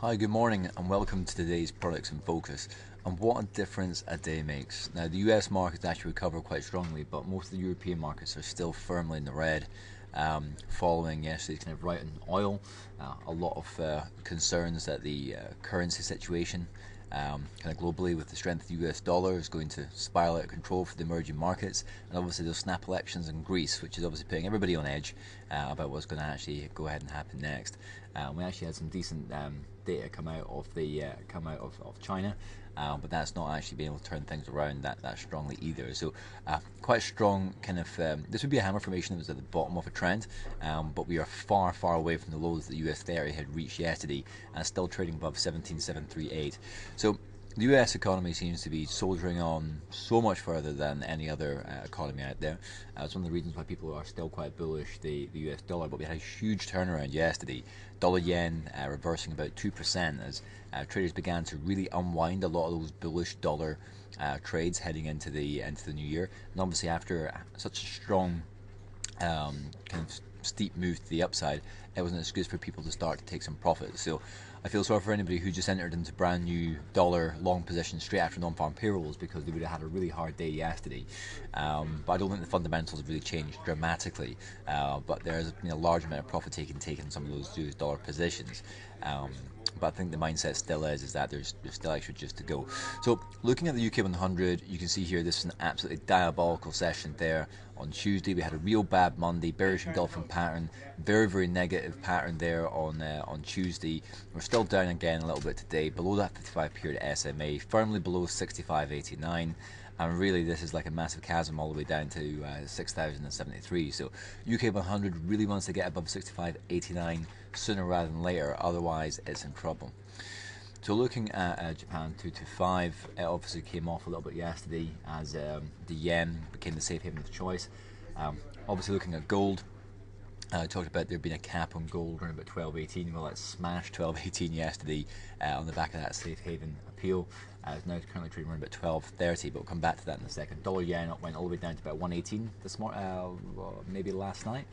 Hi, good morning, and welcome to today's Products in Focus. And what a difference a day makes. Now, the US markets actually recovered quite strongly, but most of the European markets are still firmly in the red. Um, following yesterday's kind of right on oil, uh, a lot of uh, concerns that the uh, currency situation um, kind of globally with the strength of the US dollar is going to spiral out of control for the emerging markets, and obviously those snap elections in Greece, which is obviously putting everybody on edge uh, about what's going to actually go ahead and happen next. Um, we actually had some decent um, data come out of the uh, come out of, of China, uh, but that's not actually being able to turn things around that, that strongly either. So uh, quite strong kind of um, this would be a hammer formation that was at the bottom of a trend, um, but we are far far away from the lows that the US 30 had reached yesterday and still trading above 17738. So the US economy seems to be soldiering on so much further than any other uh, economy out there. Uh, it's one of the reasons why people are still quite bullish the, the US dollar. But we had a huge turnaround yesterday. Dollar yen uh, reversing about 2% as uh, traders began to really unwind a lot of those bullish dollar uh, trades heading into the into the new year. And obviously, after such a strong um, kind of steep move to the upside, it was an excuse for people to start to take some profits. So I feel sorry for anybody who just entered into brand new dollar long positions straight after non-farm payrolls because they would have had a really hard day yesterday. Um, but I don't think the fundamentals have really changed dramatically. Uh, but there's been a large amount of profit taking taken some of those US dollar positions. Um, but I think the mindset still is is that there's, there's still extra just to go. So looking at the UK 100, you can see here this is an absolutely diabolical session there. On Tuesday we had a real bad Monday, bearish engulfing pattern, very very negative pattern there on uh, on Tuesday. We're still down again a little bit today, below that 55 period SMA, firmly below 65.89 and really this is like a massive chasm all the way down to uh, 6,073. So UK 100 really wants to get above 65.89 sooner rather than later, otherwise it's in trouble. So looking at uh, Japan 225, it obviously came off a little bit yesterday as um, the yen became the safe haven of choice. Um, obviously looking at gold, uh, I talked about there being a cap on gold around about 12.18. Well, it smashed 12.18 yesterday uh, on the back of that safe haven appeal. Uh, it's now currently trading around about 12.30, but we'll come back to that in a second. Dollar yen went all the way down to about 118 this morning, uh, well, maybe last night.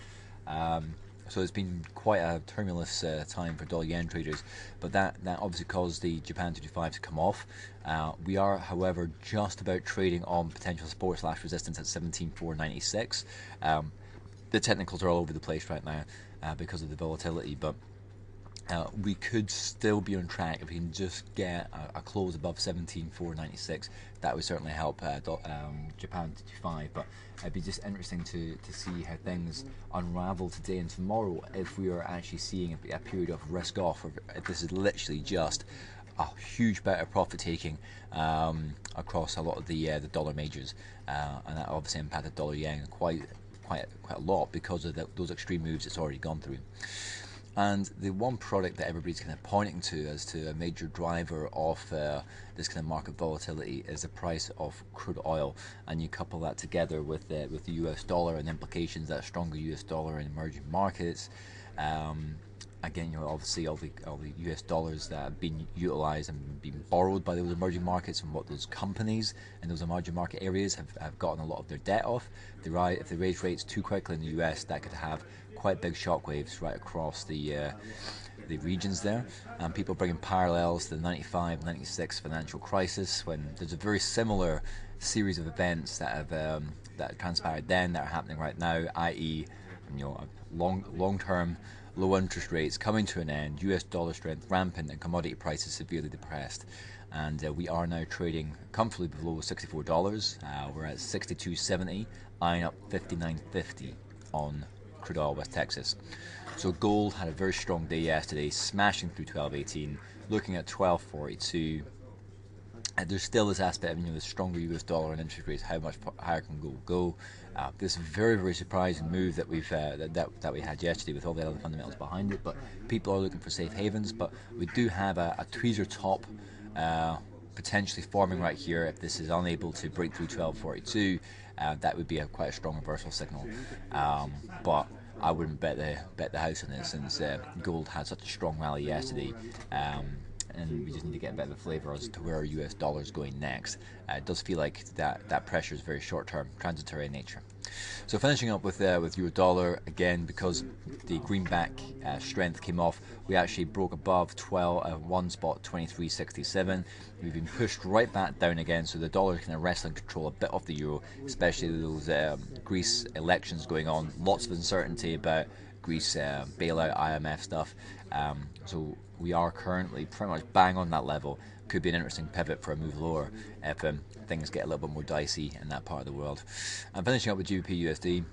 Um, so it's been quite a tumultuous uh, time for dollar yen traders, but that, that obviously caused the Japan 225 to come off. Uh, we are, however, just about trading on potential support slash resistance at 17,496. Um, the technicals are all over the place right now uh, because of the volatility, but uh, we could still be on track if we can just get a, a close above 17,496. That would certainly help uh, um, Japan 225. But it'd be just interesting to, to see how things unravel today and tomorrow if we are actually seeing a, a period of risk off, or if this is literally just a huge bit of profit taking um, across a lot of the uh, the dollar majors, uh, and that obviously impacted dollar yen quite quite quite a lot because of the, those extreme moves it's already gone through. And the one product that everybody's kind of pointing to as to a major driver of uh, this kind of market volatility is the price of crude oil. And you couple that together with the, with the US dollar and implications that stronger US dollar in emerging markets. Um, again, you know, obviously all the all the US dollars that have been utilized and been borrowed by those emerging markets and what those companies in those emerging market areas have, have gotten a lot of their debt off. If they, raise rates too quickly in the US, that could have quite big shockwaves right across the uh, the regions there, and people bringing parallels to the 95 96 financial crisis when there's a very similar series of events that have um, that transpired then that are happening right now, i.e., you know, long long term low interest rates coming to an end, US dollar strength rampant, and commodity prices severely depressed. And uh, we are now trading comfortably below $64. Uh, we're at 62.70, eyeing up 59.50 on crude oil West Texas. So gold had a very strong day yesterday, smashing through 1218, looking at 1242. And there's still this aspect of you know the stronger US dollar and interest rates, how much higher can gold go? Uh, this very very surprising move that we've uh, that, that, that we had yesterday with all the other fundamentals behind it. But people are looking for safe havens. But we do have a, a tweezer top. Uh, potentially forming right here if this is unable to break through 1242 uh, that would be a quite a strong reversal signal um, but I wouldn't bet the bet the house on this since uh, gold had such a strong rally yesterday. Um, and we just need to get a a flavour as to where our US dollar is going next. Uh, it does feel like that, that pressure is very short term, transitory in nature. So finishing up with uh, with euro dollar again because the greenback uh, strength came off, we actually broke above 12 uh, one spot 23.67. We've been pushed right back down again, so the dollar kind of wrestling control a bit of the euro, especially those um, Greece elections going on. Lots of uncertainty about Greece uh, bailout, IMF stuff. Um, so we are currently pretty much bang on that level. Could be an interesting pivot for a move lower if um, things get a little bit more dicey in that part of the world. I'm finishing up with GBP USD.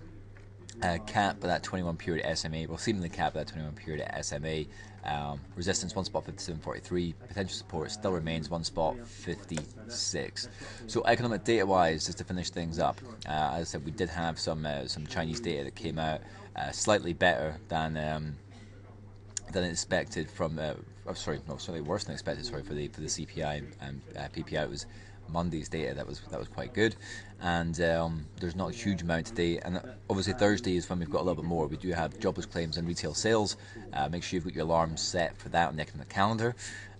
Uh, cap at that 21 period SMA, well, seemingly cap at that 21 period SMA. Um, resistance one spot 57.43. Potential support still remains one spot 56. So economic data wise, just to finish things up, uh, as I said, we did have some uh, some Chinese data that came out uh, slightly better than. Um, than expected from, uh, oh, sorry, no, slightly worse than expected. Sorry for the for the CPI and uh, PPI. It was Monday's data that was that was quite good, and um, there's not a huge amount today. And obviously Thursday is when we've got a little bit more. We do have jobless claims and retail sales. Uh, make sure you've got your alarms set for that on the economic calendar.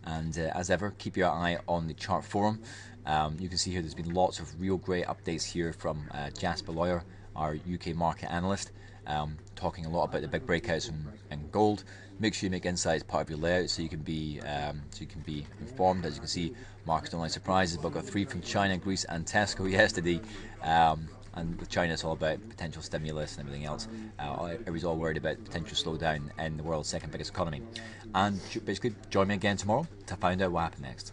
And uh, as ever, keep your eye on the chart forum. Um, you can see here there's been lots of real great updates here from uh, Jasper Lawler, our UK market analyst, um, talking a lot about the big breakouts in, in gold make sure you make insights part of your layout so you can be um, so you can be informed. As you can see, market online surprises. But got three from China, Greece, and Tesco yesterday. Um, and with China, it's all about potential stimulus and everything else. Uh, everybody's all worried about potential slowdown in the world's second biggest economy. And basically, join me again tomorrow to find out what happened next.